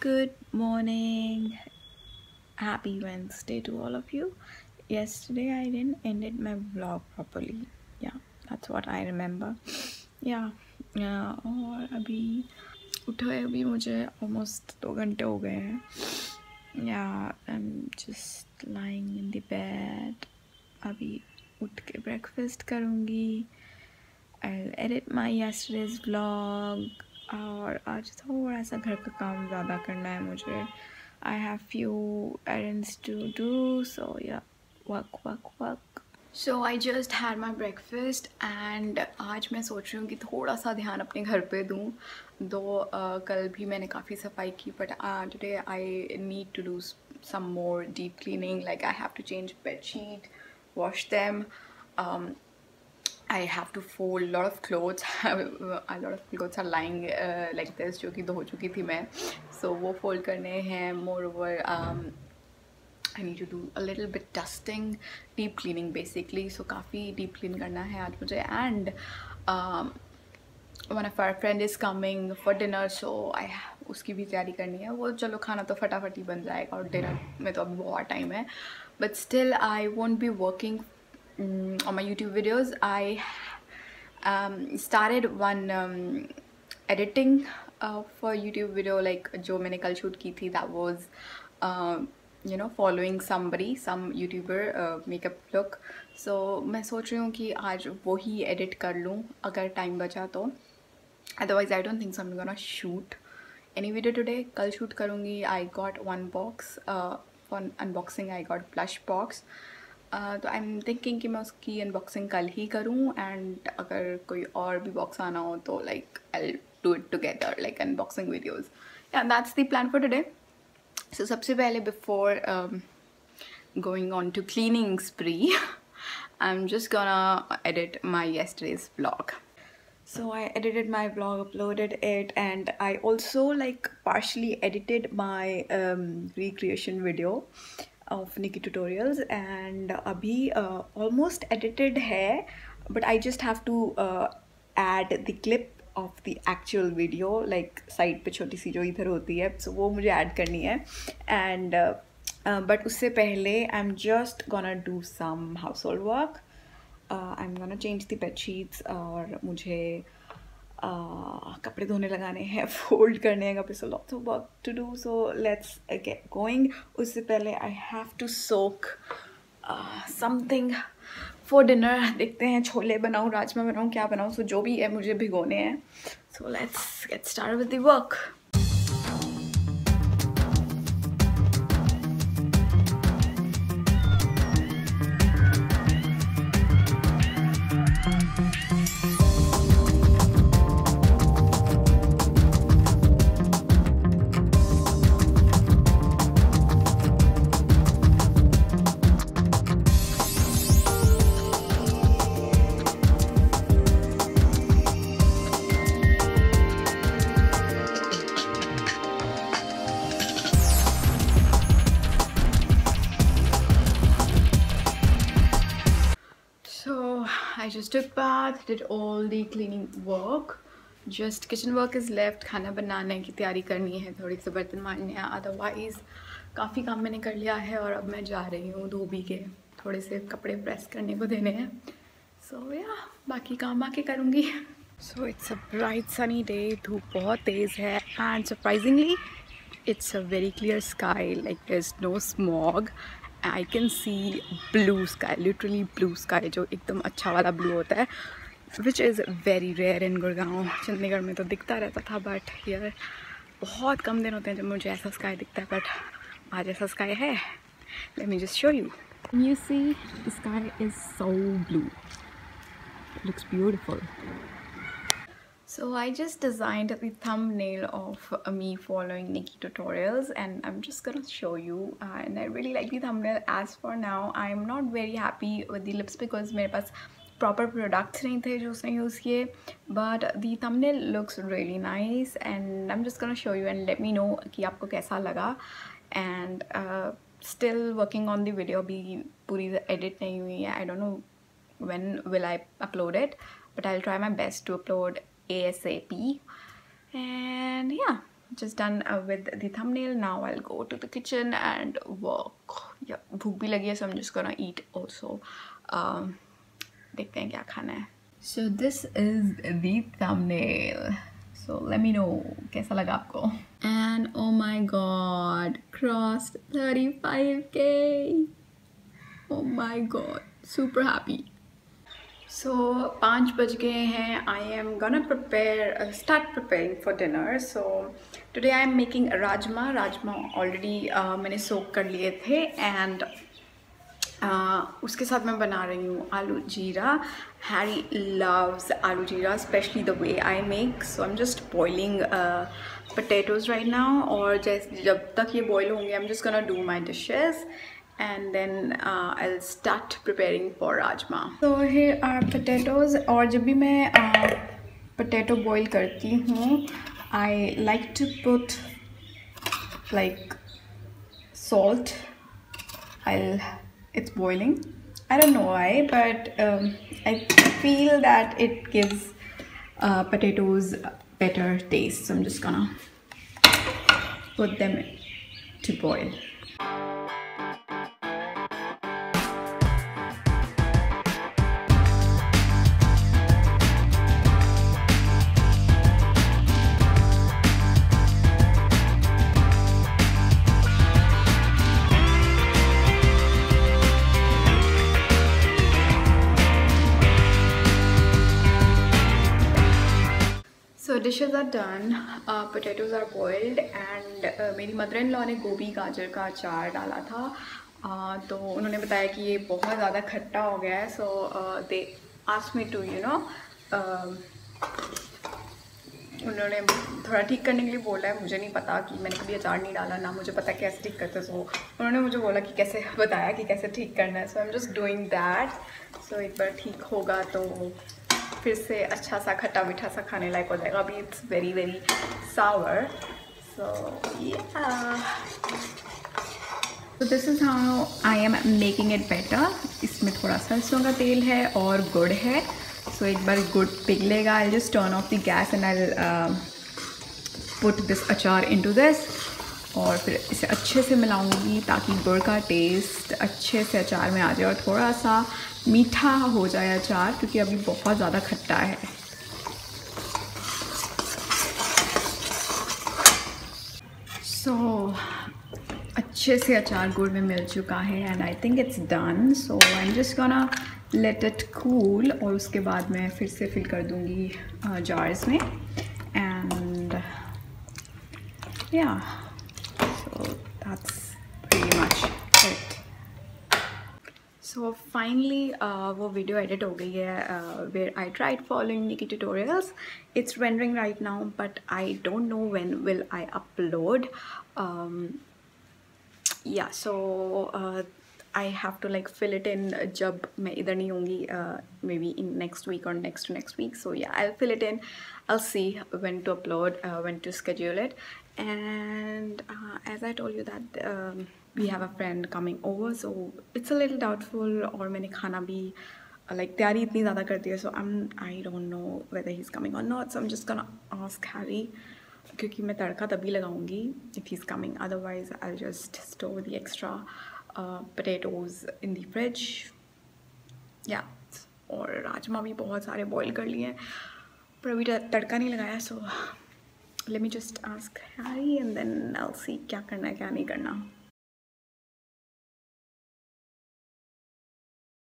Good morning. Happy Wednesday to all of you. Yesterday I didn't ended my vlog properly. Yeah, that's what I remember. Yeah, yeah और अभी उठे अभी मुझे almost दो घंटे हो गए हैं. Yeah, I'm just lying in the bed. अभी उठ के breakfast करूँगी. I'll edit my yesterday's vlog. और आज थोड़ा सा घर का काम ज़्यादा करना है मुझे। I have few errands to do so या work work work so I just had my breakfast and आज मैं सोच रही हूँ कि थोड़ा सा ध्यान अपने घर पे दूँ। दो uh, कल भी मैंने काफ़ी सफ़ाई की but today I need to do some more deep cleaning like I have to change bed sheet wash them um, I have to fold a lot of clothes a lot of clothes are lying uh, like this जो कि धो चुकी थी मैं so वो fold करने हैं moreover um, I need to do a little bit dusting deep cleaning basically so काफ़ी deep clean करना है आज मुझे and um, one of our friend is coming for dinner so I उसकी भी तैयारी करनी है वो चलो खाना तो फटाफट ही बन जाएगा और डिनर में तो अभी बहुत टाइम है but still I won't be working um, on my YouTube videos, I um, started one um, editing uh, for YouTube video like जो मैंने कल shoot की थी that was uh, you know following somebody some YouTuber uh, makeup look so मैं सोच रही हूँ कि आज वो ही edit कर लूँ अगर time बचा तो otherwise I don't think so I'm gonna shoot any video today कल shoot करूँगी I got one box uh, for unboxing I got blush box तो आई एम थिंकिंग कि मैं उसकी अनबॉक्सिंग कल ही करूँ एंड अगर कोई और भी बॉक्स आना हो तो like I do it together like unboxing videos that's the plan for today so सबसे पहले before going on to cleaning spree I'm just gonna edit my yesterday's vlog so I edited my vlog uploaded it and I also like partially edited my um, recreation video of Nikki tutorials and अभी almost uh, edited है but I just have to add the clip of the actual video like side पे छोटी सी जो इधर होती है सो so वो मुझे ऐड करनी है. एंड बट uh, uh उससे पहले I am just gonna do some household work I am gonna change the bedsheets और मुझे कपड़े धोने लगाने हैं फोल्ड करने हैं कपड़े so lots of work to do so let's get going उससे पहले I have to soak something for dinner देखते हैं छोले बनाऊँ राजमा बनाऊँ क्या बनाऊँ सो so, जो भी है मुझे भिगोने हैं. So let's get start with the work took bath, did all the cleaning work. Just kitchen work is left. खाना बनाने की तैयारी करनी है थोड़ी सी बर्तन मारने हैं अदरवाइज़ काफ़ी काम मैंने कर लिया है और अब मैं जा रही हूँ धोबी के थोड़े से कपड़े प्रेस करने को देने हैं सो so, या yeah, बाकी काम आके करूँगी so it's a bright sunny day धूप बहुत तेज़ है and surprisingly it's a very clear sky like there's no smog I can see blue sky literally blue sky जो एकदम अच्छा वाला ब्लू होता है which is very rare in Gurgaon Chandigarh में तो दिखता रहता था बट यार बहुत कम दिन होते हैं जब मुझे ऐसा स्काई दिखता है बट आज ऐसा स्काई है। Let me just show you you see sky is so blue looks beautiful So I just designed the thumbnail of uh, me following Nikki tutorials and I'm just gonna show you uh, and I really like the thumbnail as for now I'm not very happy with the lips because मेरे पास proper products नहीं थे जो उसने use किए but the thumbnail looks really nice and I'm just gonna show you and let me know कि आपको कैसा लगा and uh, still working on the video भी पूरी edit नहीं हुई है I don't know when will I upload it but I'll try my best to upload ASAP. And yeah, just done uh, with the thumbnail. Now I'll go to the kitchen and work. Yeah, so I'm just gonna eat also. Um, so this is the thumbnail. So let me know kaisa laga aapko. And oh my god, crossed 35k. Oh my god, super happy. So so, पाँच बज गए हैं. I am gonna prepare start preparing for dinner so today I am making rajma rajma already मैंने soak कर लिए थे and uh, उसके साथ मैं बना रही हूँ आलू जीरा. Harry loves aloo jeera specially the way I make so I am just boiling potatoes right now और जैसे जब तक ये बॉयल होंगे I am just gonna do my dishes and then uh, I'll start preparing for rajma. So here are potatoes और जब भी मैं uh, potato boil करती हूँ I like to put like salt I'll it's boiling I don't know why but um, I feel that it gives uh, potatoes better taste so I'm just gonna put them to boil Dishes are done uh, potatoes are boiled and uh, मेरी mother in law ने गोभी गाजर का अचार डाला था। uh, तो उन्होंने बताया कि ये बहुत ज़्यादा खट्टा हो गया है so they ask me to you know उन्होंने थोड़ा ठीक करने के लिए बोला है। मुझे नहीं पता कि मैंने कभी अचार नहीं डाला ना मुझे पता कैसे ठीक करते सो उन्होंने मुझे बोला कि कैसे बताया कि कैसे ठीक करना है so I am just doing that so एक बार ठीक होगा तो फिर से अच्छा सा खट्टा मीठा सा खाने लायक हो जाएगा। अभी it's very very sour so तो this is how I am making it better इसमें थोड़ा सरसों का तेल है और गुड़ है। सो so, एक बार गुड़ पिघलेगा। I just turn off the gas and I put this achar into this और फिर इसे अच्छे से मिलाऊँगी ताकि गुड़ का टेस्ट अच्छे से अचार में आ जाए और थोड़ा सा मीठा हो जाए अचार क्योंकि अभी बहुत ज़्यादा खट्टा है। सो so, अच्छे से अचार गुड़ में मिल चुका है and I think it's done so I am just gonna let it cool और उसके बाद मैं फिर से फिल कर दूँगी जार्स में। And yeah so that's very much it so finally वो वीडियो एडिट हो गई है where I tried following Nikkie tutorials it's rendering right now but I don't know when will I upload yeah so I have to like fill it in जब मैं इधर नहीं होंगी may be in next week और next next week so yeah I fill it in I'll see when to upload, uh, when to schedule it. And uh, as I told you that um, we have a friend coming over so it's a little doubtful और मैंने खाना भी like तैयारी इतनी ज़्यादा कर दी है so I'm I don't know whether he's coming or not so I'm just gonna ask Harry क्योंकि मैं तड़का तभी लगाऊँगी if he's coming otherwise I'll just store the extra uh, potatoes in the fridge yeah और राजमा भी बहुत सारे boil कर लिए हैं पर अभी तड़का नहीं लगाया सो let me just ask Harry and then I'll see क्या करना है क्या नहीं करना